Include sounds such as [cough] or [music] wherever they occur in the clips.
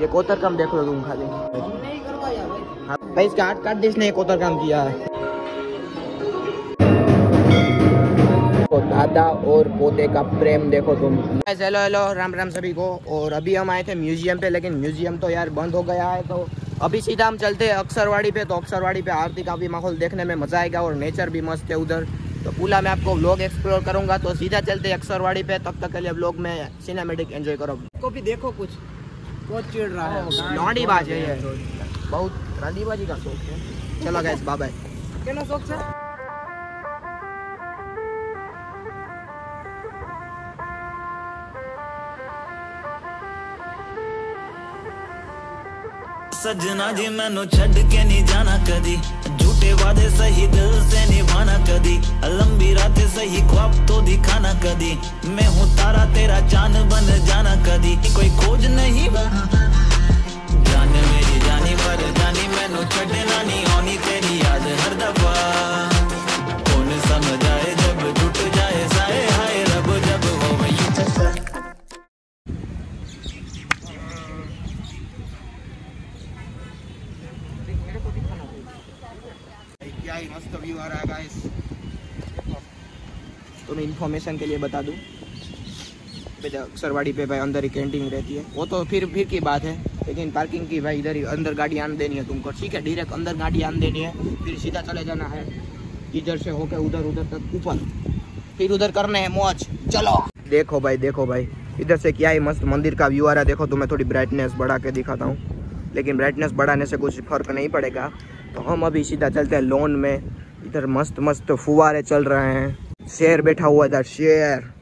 ये कोतर काम देख लो तुम नहीं करवाया भाई इसका आठ कार्ड जिसने ये कोतर काम किया। है दादा और पोते का प्रेम देखो तुम। हेलो हेलो राम राम सभी को। और अभी हम आए थे म्यूज़ियम पे, लेकिन म्यूज़ियम तो यार बंद हो गया है तो अभी सीधा हम चलते हैं अक्सरवाड़ी पे तो अक्सरवाड़ी पे आरती का भी माहौल देखने में मज़ा आएगा और नेचर भी मस्त है उधर। तो पूरा मैं आपको व्लॉग एक्सप्लोर करूँगा तो सीधा चलते अक्सरवाड़ी पे। तब तक के लिए व्लॉग में सिनेमेटिक एंजॉय करो। को भी देखो कुछ। चिड़ रहा है। हाँ, बाज है। ये बहुत का शौक है। चलो बाय शौक सजना जी मैनू छड़ के नहीं जाना कदी। झूठे वादे सही दिल से निभाना कदी। लंबी रात सही ख्वाब तो दिखाना कदी। मैं हूँ तारा तेरा चाँद बन जाना कदी। कोई खोज नहीं ही मस्त व्यू आ रहा है गाइस तो इन्फॉर्मेशन के लिए बता दूँ। अक्सरवाड़ी पे भाई अंदर ही कैंटीन रहती है। वो तो फिर फिर की बात है, लेकिन पार्किंग की भाई इधर ही अंदर गाड़ी आने देनी है तुमको। ठीक है डायरेक्ट अंदर गाड़ी आने देनी है, फिर सीधा चले जाना है। इधर से होके उधर उधर तक ऊपर। फिर उधर करने है मौज। चलो। देखो भाई देखो भाई। इधर से क्या ही मस्त मंदिर का व्यू आ रहा है। देखो तो मैं थोड़ी ब्राइटनेस बढ़ा के दिखाता हूँ। लेकिन ब्राइटनेस बढ़ाने से कुछ फ़र्क नहीं पड़ेगा। तो हम अभी सीधा चलते हैं लोन में। इधर मस्त मस्त फुवारे चल रहे हैं। शेर बैठा हुआ इधर शेर।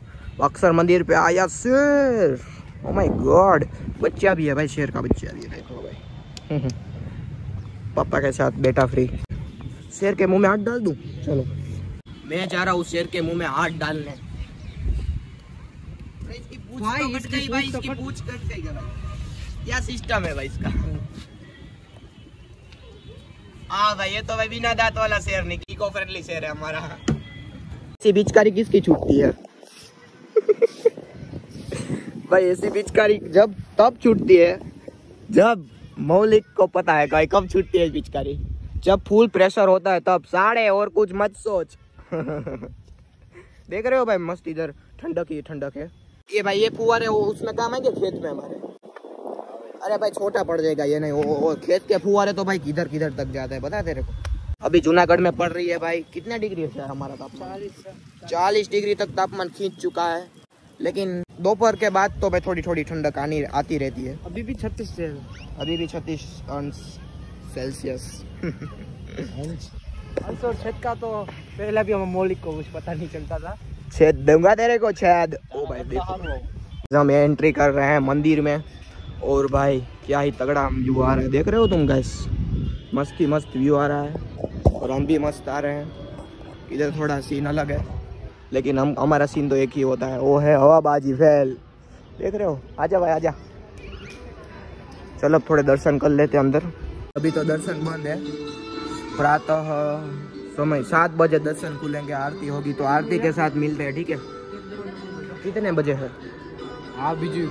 अक्सर मंदिर पे आया शेर। ओ माय गॉड बच्चा भी है भाई शेर का बच्चा भी है। देखो भाई। पापा के साथ बेटा फ्री। शेर के मुँह में हाथ डाल दूँ? चलो। मैं जा रहा हूँ शेर के मुँह में हाथ डालने। इसकी पूंछ भाई, तो कट गई भाई पूंछ इसकी कट- कट गई। भाई क्या सिस्टम है भाई इसका? हाँ भाई ये तो भाई बिना दांत वाला शेर नहीं इको फ्रेंडली शेर है हमारा ऐसी पिचकारी किसकी छूटती है भाई ऐसी पिचकारी जब तब छूटती है जब मौलिक को पता है भाई कब छूटती है पिचकारी जब फुल प्रेशर होता है तब साढ़े और कुछ मत सोच देख रहे हो भाई मस्त इधर ठंडक ही ठंडक है ये भाई ये फुहारे वो उसमें काम है क्या खेत में हमारे अरे भाई छोटा पड़ जाएगा ये नहीं वो, वो खेत के फुहारे तो भाई किधर किधर तक जाते हैं पता है तेरे को। अभी जूनागढ़ में पड़ रही है भाई कितना डिग्री है हमारा तापमान? चालीस डिग्री तक तापमान खींच चुका है लेकिन दोपहर के बाद तो भाई थोड़ी थोड़ी ठंडक आनी आती रहती है। अभी भी छत्तीस अभी भी छत्तीस अंश सेल्सियस। [laughs] अंश और छत का तो पहले भी हमें मौलिक को कुछ पता नहीं चलता था। छेद दूँगा तेरे को छेद। ओ भाई देखो। हम एंट्री कर रहे हैं मंदिर में। और भाई, क्या ही तगड़ा व्यू आ रहा है। देख रहे हो तुम गैस मस्त ही मस्त व्यू आ रहा है। और हम भी मस्त आ रहे हैं। इधर थोड़ा सीन अलग है। लेकिन हम, हमारा सीन तो एक ही होता है। वो है हवाबाजी फैल देख रहे हो? आजा भाई, आजा। चलो, थोड़े दर्शन कर लेते अंदर। अभी तो दर्शन बंद है। प्रातः समय, सात बजे दर्शन खुलेंगे। आरती होगी तो आरती के साथ मिलते हैं, ठीक है? कितने बजे है? हाँ बीजू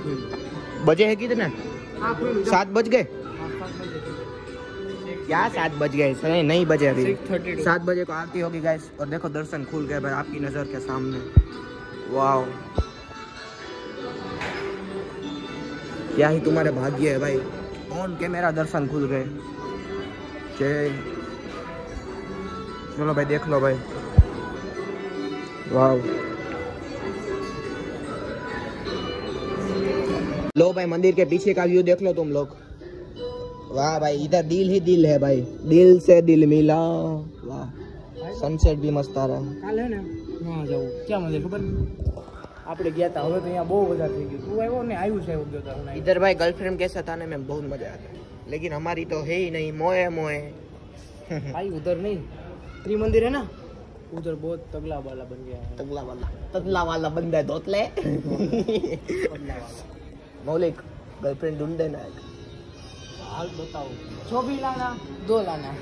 बजे है कितने? हाँ सात बज गए? क्या सात बज गए? नहीं नहीं बजे अभी। सात बजे को आरती होगी गैस और देखो दर्शन खुल गए भाई आपकी नज़र के सामने। वाह क्या ही तुम्हारे भाग्य है भाई। ऑन के मेरा दर्शन खुल गए। जय। चलो भाई देख लो भाई। वाह लो भाई मंदिर के पीछे का व्यू देख लो तुम लोग वाह भाई इधर दिल ही दिल है भाई दिल से दिल मिला वाह સનસેટ બી મસ્ત આ રહા है કાલે હે ને હા જવું ક્યાં મંદિર ખબર આપણે ગયા હતા હવે તો અહીંયા બહુ બધા થઈ ગયું તું આવ્યો ને આવ્યું છે એવું ગયો હતા इधर भाई गर्लफ्रेंड के साथ आने में बहुत मजा आता है लेकिन हमारी तो है ही नहीं मोए मोए [laughs] भाई उधर नहीं त्रिमंदिर है ना उधर बहुत तगला वाला बन गया है तगला वाला तगला वाला बंदा है दोतले [laughs] तगला वाला मौलिक गर्लफ्रेंड ढूंढे ना एक। हाल बताओ। जो भी लाना दो लाना।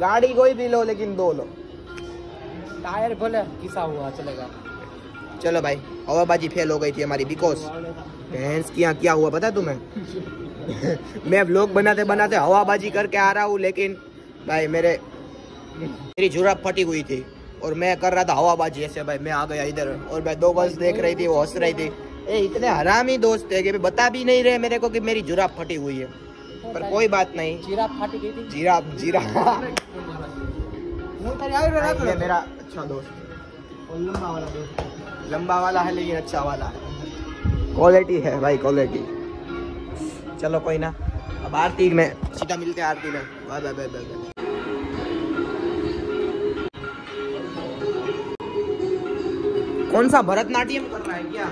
गाड़ी कोई भी लो लेकिन दो लो। टायर भले किसा हुआ चलेगा। चलो भाई हवाबाजी फेल हो गई थी हमारी बिकॉज़ भैंस की यहाँ क्या हुआ पता तुम्हें? [laughs] मैं व्लॉग बनाते बनाते हवाबाजी करके आ रहा हूँ लेकिन भाई मेरे मेरी जुराब फटी हुई थी। और मैं कर रहा था हवाबाजी ऐसे भाई मैं आ गया इधर। और मैं दो गर्ल्स देख रही थी वो हंस रही थी। ये इतने हरामी दोस्त है कि बता भी नहीं रहे मेरे को कि मेरी जुराब फटी हुई है। पर कोई बात नहीं। जीरा फटी गई थी। जीरा जीरा [laughs] मेरा अच्छा दोस्त लंबा वाला दोस्त लंबा वाला है लेकिन अच्छा वाला है। क्वालिटी है भाई क्वालिटी चलो कोई ना। अब आरती में सीधा मिलते हैं आरती में। Bye bye bye bye. कौन सा भरतनाट्यम कर रहा है क्या?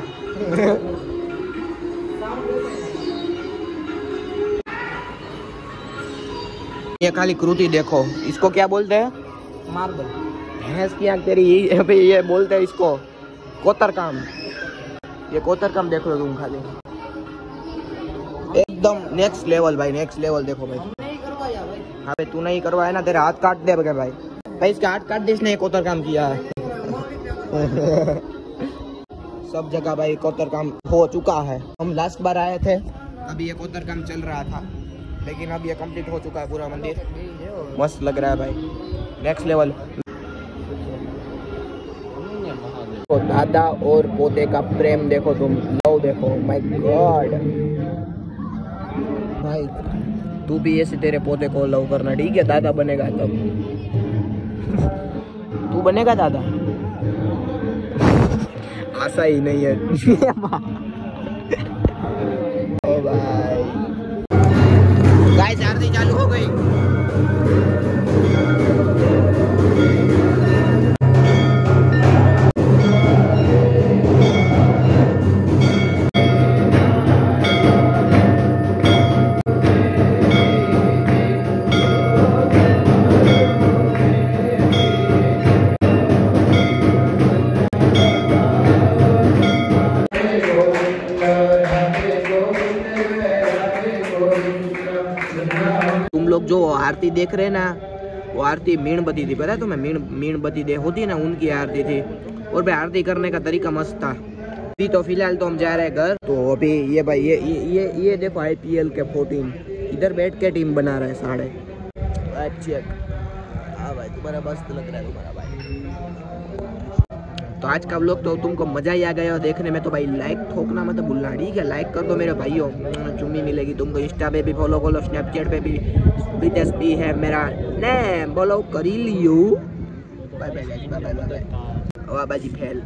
ये खाली कृति देखो। इसको क्या बोलते हैं? मार्बल। भैंस की आँख तेरी ये ये बोलते हैं इसको। कोतर काम ये कोतर काम देख लो तुम खाली। एकदम नेक्स्ट लेवल भाई नेक्स्ट लेवल देखो भाई। नहीं हाँ भाई। तू नहीं करवाया ना तेरे हाथ काट दे भाई। भाई इसके हाथ काट दे इसने कोतर काम किया है। सब जगह भाई कोतर काम हो चुका है। हम लास्ट बार आए थे। अभी ये कोतर काम चल रहा था। लेकिन अब ये कंप्लीट हो चुका है पूरा मंदिर। मस्त लग रहा है भाई। नेक्स्ट लेवल दादा और पोते का प्रेम देखो तुम। लव देखो। माय गॉड भाई, तू भी ऐसे तेरे पोते को लव करना। ठीक है, दादा बनेगा तब। [laughs] तू बनेगा दादा? आशा ही नहीं है। [laughs] जो आरती देख रहे ना वो आरती मीणबत्ती थी पता है तुम्हें? मीण मीणबत्ती दे होती ना उनकी आरती थी। और भाई आरती करने का तरीका मस्त था। अभी तो फ़िलहाल तो हम जा रहे हैं घर। तो अभी ये भाई ये ये ये, देखो आईपीएल के फोर्टीन इधर बैठ के टीम बना रहे हैं साढ़े चेक हाँ भाई तुम्हारा मस्त लग रहा है तुम्हारा भाई। तो आज का व्लॉग तो तुमको मज़ा ही आ गया हो देखने में तो भाई लाइक ठोकना मत भूलना, ठीक है? लाइक कर दो मेरे भाइयों। चुम्मी मिलेगी तुमको इंस्टा पे भी फॉलो करो स्नैपचैट पे भी। बीटेस भी है मेरा। ने बोलो करी लियो bye bye bye bye bye bye फैल।